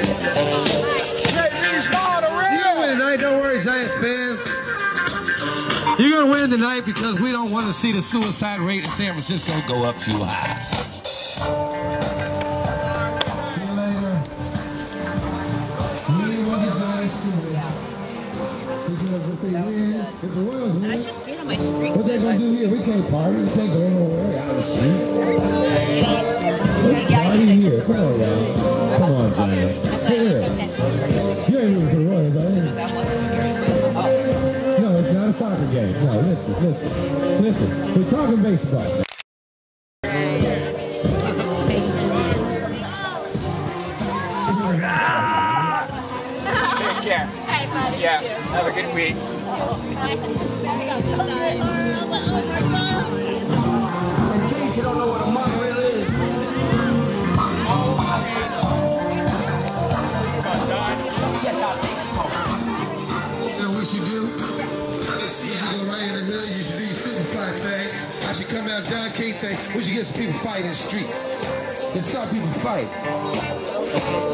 You're gonna win tonight. Don't worry, Giants fans. You're gonna win tonight because we don't want to see the suicide rate in San Francisco go up too high. See you later. We won the Giants too. Because if they win, if the Royals And I win, should skate on my street. what they gonna do here? We can't party. We can't go nowhere out of the street. You ain't rooting for the Royals, are you? No, it's not a soccer game. No, listen, listen. Listen, we're talking baseball. Take care. Yeah. Have a good week. Should do? We should go right in the hood. You should do your super fly thing. I should come out John King thing. We should get some people fighting in the street. Let's start people fight.